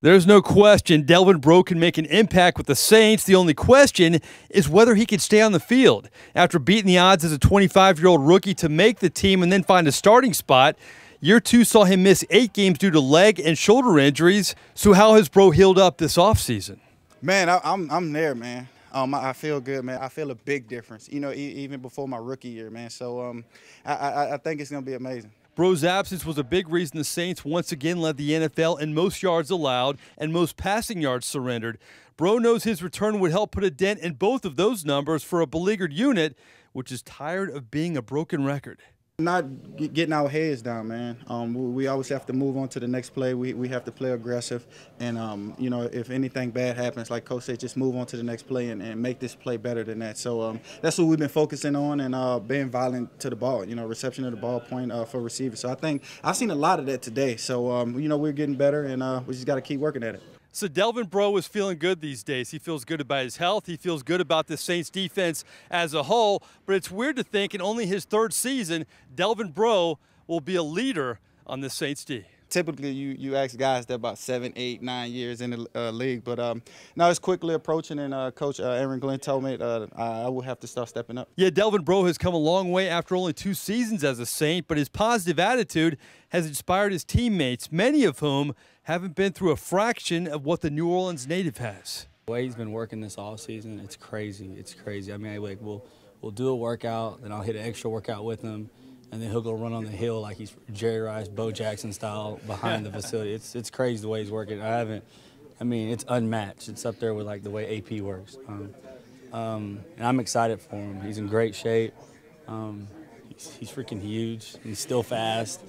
There's no question Delvin Breaux can make an impact with the Saints. The only question is whether he can stay on the field. After beating the odds as a 25 year old rookie to make the team and then find a starting spot, year two saw him miss eight games due to leg and shoulder injuries. So, how has Breaux healed up this offseason? Man, I, am I'm, I'm there, man. Um, I, feel good, man. I feel a big difference, you know, e- even before my rookie year, man. So um, I, I, I think it's going to be amazing. Breaux's absence was a big reason the Saints once again led the NFL in most yards allowed and most passing yards surrendered. Breaux knows his return would help put a dent in both of those numbers for a beleaguered unit, which is tired of being a broken record. Not getting our heads down, man. Um, we always have to move on to the next play. We, we have to play aggressive. And, um, you know, if anything bad happens, like Coach said, just move on to the next play and, and make this play better than that. So um, that's what we've been focusing on and uh, being violent to the ball, you know, reception of the ball point uh, for receivers. So I think I've seen a lot of that today. So, um, you know, we're getting better and uh, we just got to keep working at it. So Delvin Breaux is feeling good these days. He feels good about his health. He feels good about the Saints defense as a whole. But it's weird to think in only his third season, Delvin Breaux will be a leader on the Saints D typically you you ask guys that about seven, eight, nine years in the uh, league, but um, now it's quickly approaching, and uh, Coach uh, Aaron Glenn told me uh, I will have to start stepping up. Yeah, Delvin Breaux has come a long way after only two seasons as a Saint, but his positive attitude has inspired his teammates, many of whom haven't been through a fraction of what the New Orleans native has. The way he's been working this all season, it's crazy. It's crazy. I mean, like we'll we'll do a workout, then I'll hit an extra workout with him and then he'll go run on the hill like he's Jerry Rice, Bo Jackson style behind the facility. It's it's crazy the way he's working. I haven't. I mean, it's unmatched. It's up there with like the way AP works. Um, um, and I'm excited for him. He's in great shape. Um, he's, he's, freaking huge. He's still fast.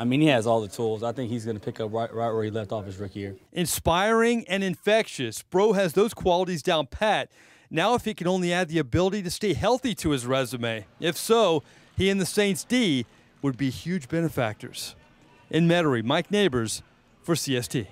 I mean, he has all the tools. I think he's going to pick up right, right where he left off his rookie year. Inspiring and infectious. Breaux has those qualities down pat. Now, if he can only add the ability to stay healthy to his resume, if so, he and the Saints D would be huge benefactors. In Metairie, Mike Neighbors for CST.